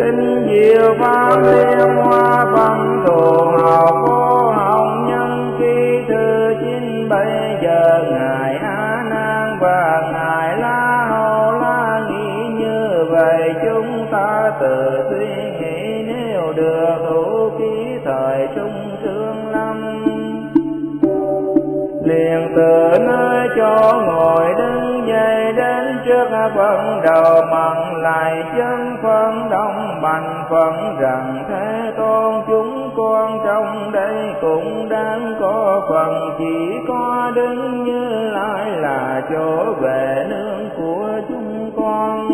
kinh diệu pháp liên hoa văn thù học vô hồng nhân khi thư chín bây giờ. Ngài a nan và ngài la hầu la nghĩ như vậy, chúng ta tự suy nghĩ nếu được hữu ký thời trung thương lâm. Liền từ nơi chỗ ngồi đứng dậy đến trước phần đầu, mặn lại chân phân đông bành phận rằng thế tôn chúng con trong đây cũng đang có phần. Chỉ có đứng như lại là chỗ về nương của chúng con.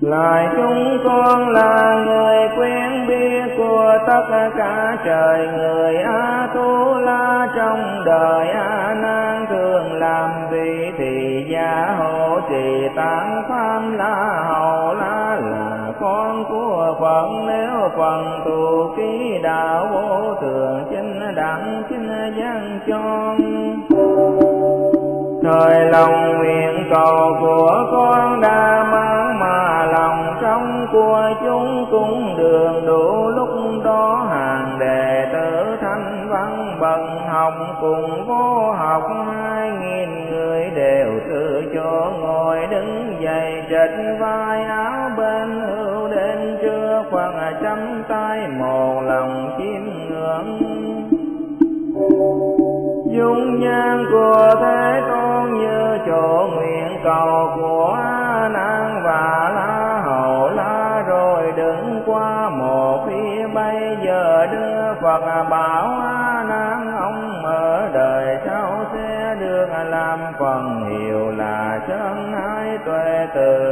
Lại chúng con là người quen biết của tất cả trời. Người a tu la trong đời a nan thường làm vị thì gia hộ trì tán pháp la phật nếu phần tu ký đạo vô thường chính đẳng chính gian cho thời lòng nguyện cầu của con đã mang mà lòng trong của chúng cũng đường đủ lúc đó. Hàng đệ tử thanh văn bần học cùng vô học hai nghìn người đều từ chỗ ngồi đứng dậy trịch vai áo bên của thế tôn như chỗ nguyện cầu của nan và la hầu la, rồi đứng qua một phía bây giờ đưa phật bảo a nan ông ở đời sau sẽ được làm phần hiệu là chân hai tuệ từ.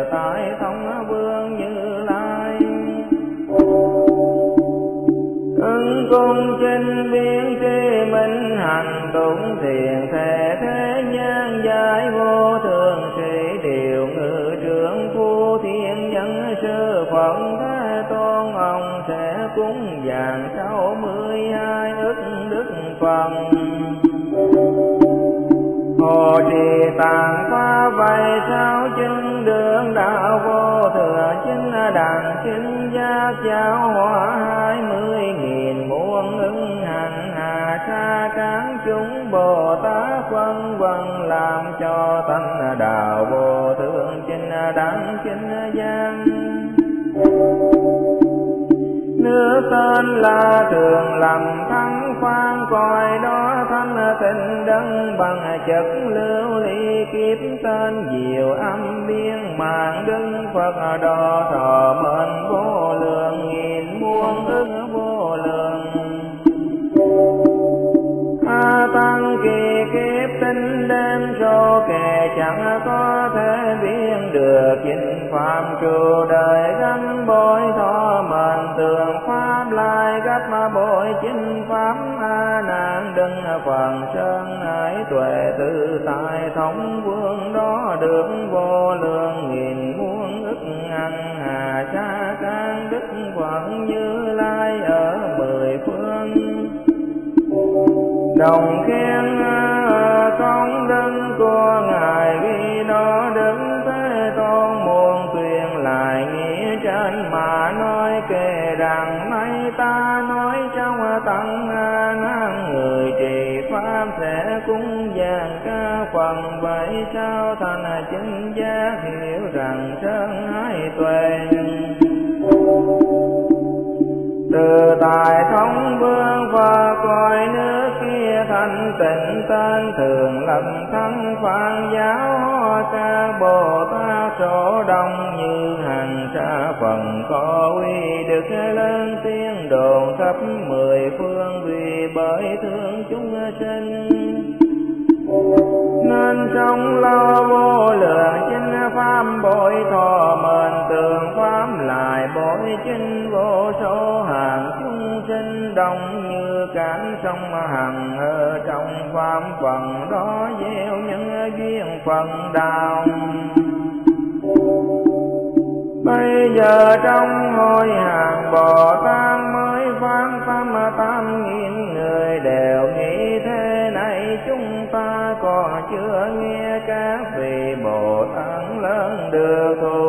Hồ trì tạng pha vậy sao chân đường, đạo vô thừa chính đàn chính giác giáo hóa hai mươi nghìn muôn ứng hành hà tha cán chúng Bồ Tát vân vân làm cho tánh đạo vô thượng chính đẳng chính gian. Nước tên là thường lầm thắng khoan, coi đó thanh đấng bằng chất lưu ly kiếp tên diệu âm biên mạng đức phật đo thọ mệnh vô lượng nghìn muôn ức vô lượng. A tăng kỳ kiếp tinh đêm số kẻ chẳng có thể biên được chính phạm trụ đời gắn bội pháp gấp mà bội chính pháp a nan đừng phần sơn, hải tuệ tự tại thống vương đó được vô lượng nghìn muôn ức ngàn hà cha can đức phật như lai ở mười phương. Đồng khen sẽ cúng dường ca phần bảy sao thành chính giác hiểu rằng sơn hai tuệ từ tài thống tịnh tên thường lầm thân phan giáo hoa ca bồ tát chỗ đông như hàng xa phần có uy đức lên tiếng đồn khắp mười phương vì bởi thương chúng sinh. Nên trong lo vô lượng chính pháp bội thọ mệnh tường pháp lại bội chính vô số hàng chúng sinh đông như cản sông hằng pháp phần đó gieo những duyên phần đạo bây giờ trong ngôi hàng bồ tát mới phán tâm tam nghìn người đều nghĩ thế này chúng ta còn chưa nghe các vị bồ tát lớn được thôi.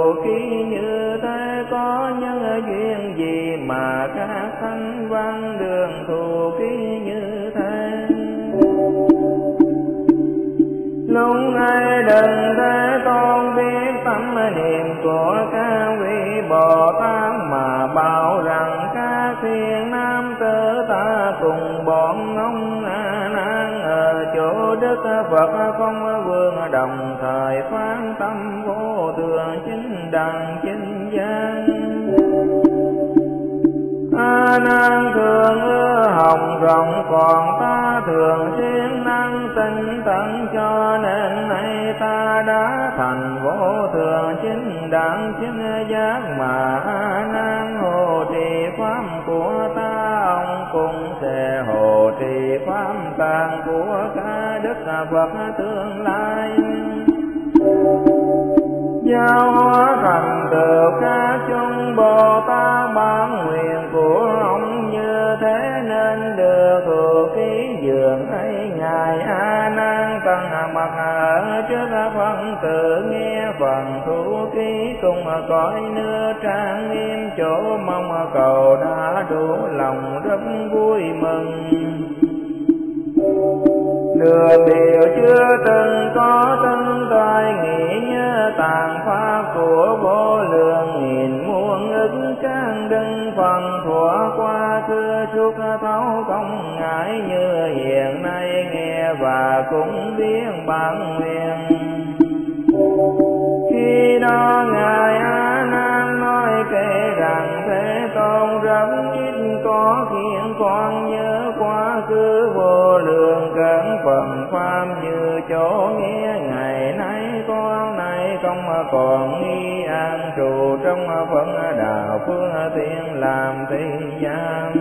Đừng thế tôn biết tâm niệm của các vị bồ tát mà bảo rằng các thiên nam tử ta cùng bọn ông a nan ở chỗ đức phật không năng thường ưa hồng rộng, còn ta thường siêng năng tinh tấn, cho nên nay ta đã thành vô thường chính đẳng chính giác mà năng hồ hộ trì pháp của ta. Ông cùng sẽ hộ trì pháp tàng của cả đức phật tương lai. Giao hóa thành tựu các chúng bồ tát ở trước tự nghe phần thủ ký cùng cõi nưa trang nghiêm chỗ mong cầu đã đủ lòng rất vui mừng. Nửa điều chưa từng có thân tai nghĩ nhớ tàn pháp của vô lượng nghìn muôn ức trang đừng phần thuở qua xưa suốt thấu công ngại như hiện nay nghe và cũng biết bản nguyện đó, ngài a nan nói kể rằng thế tôn rất ít có khiến con nhớ quá khứ vô lượng cẩn phần pháp như chỗ nghe ngày nay con nay không còn nghi an trụ trong phận đạo phương tiên làm thi giam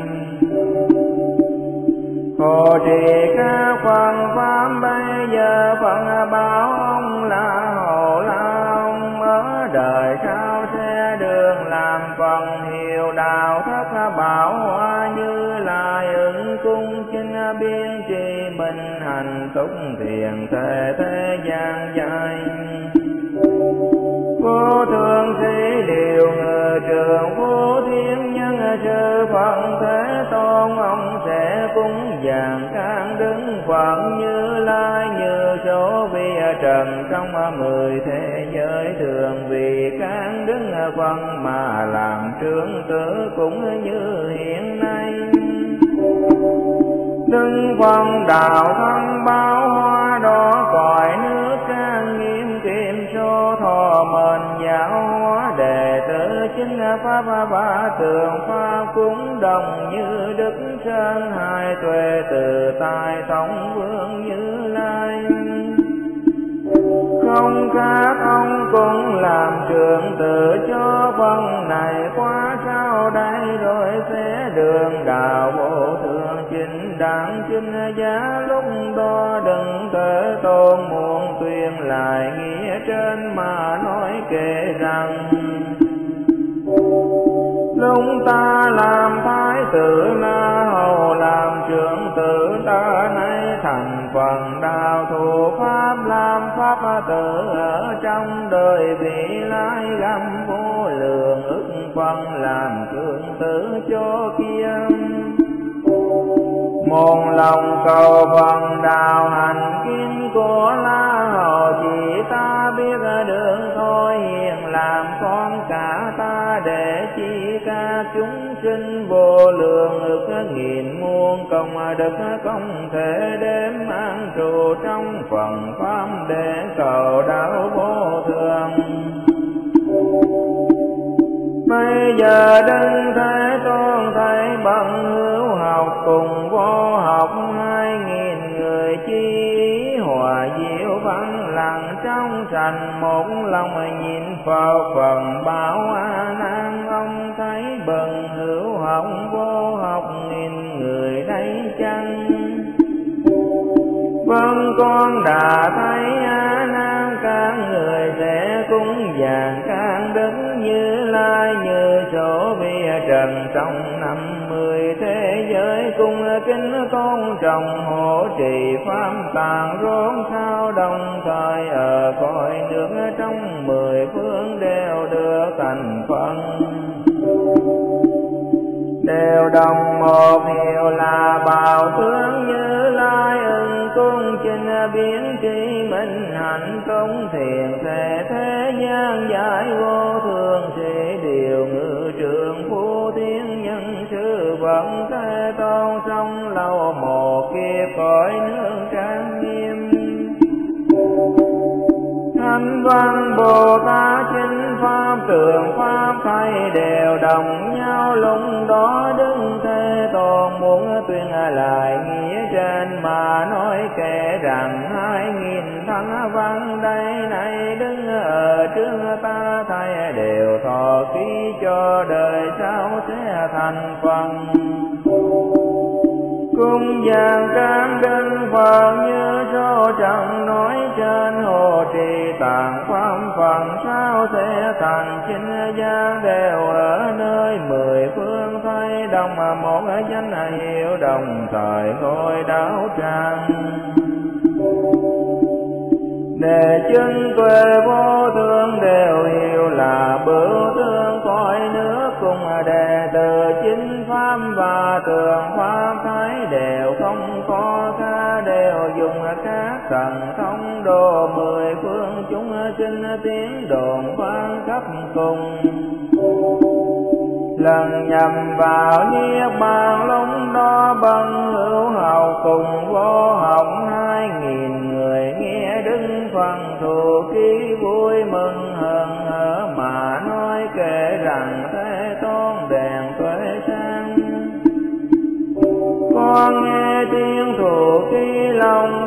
Hồ trì các phần pháp bây giờ phần bảo ông là thiền thể thế gian dài. Vô thường sĩ điều ngờ trường, vô thiên nhân sư phận thế tôn, ông sẽ cúng vàng can đứng phận như lai, như số vi trần. Trong mười thế giới thường vì can đứng phận mà làm trương tử cũng như hiện nay. Đứng phân đạo thân ba chính pháp ba thường pháp cúng đồng như đức sơn, hai tuệ từ tài tổng vương như lai. Không khác ông cũng làm trường tự cho vân này, quá sau đây rồi sẽ đường đạo vô thường chính đẳng chính giá. Lúc đó đừng thể tôn muôn tuyên lại nghĩa trên mà nói kể rằng phần đạo thù pháp, làm pháp tử ở trong đời vị lai găm vô lượng ức phần làm trưởng tử cho kia một lòng cầu phần đạo hành kiến của la chi ca chúng sinh vô lượng ức nghìn muôn công đức không thể đếm an trụ trong phần pháp để cầu đạo vô thường. Bây giờ đấng thế tôn thấy bằng hữu học cùng vô học hai nghìn người chi hòa diệu văn lặng trong thành một lòng nhìn phật phần bảo an con đã thấy a nan các người sẽ cúng dường các đức như lai như chỗ bia trần. Trong năm mười thế giới cung kính tôn trọng, hộ trì pháp tạng rốn sao đồng thời, ở cõi nước trong mười phương đều được thành phần. Đều đồng một hiệu là bảo tướng như lai chinh biến tri minh hạnh công thiền thể thế gian giải vô thường sĩ điều ngự trường phu thiên nhân sư vận thế tôn sông lâu một kiếp cõi nước trang nghiêm. Thanh văn bồ tát chính pháp tường pháp thay đều đồng nhau lung đó đứng thế tôn muốn tuyên lại nghĩa trên mà nói kể rằng hai nghìn thanh văn đây này đứng ở trước ta, thay đều thọ ký cho đời sau sẽ thành phần. Cung vàng cam đinh phật như số chẳng nói trên hồ trì tạng phong phần sao sẽ thành chính gia đều ở nơi trong mà một danh hiệu đồng thời ngôi đáo trang. Để chân tuệ vô thương đều hiểu là bửu thương cõi nước cùng đệ tử chính pháp và tường pháp thái đều không có ca đều dùng các thần thông đồ mười phương chúng sinh tiếng đồn vang khắp cùng lần nhầm vào niết bàn, lúc đó bằng hữu hầu cùng vô hồng hai nghìn người nghe đứng phần thù ký vui mừng hờn hở mà nói kể rằng thế tôn đèn tuệ sang. Con nghe tiếng thù ký lòng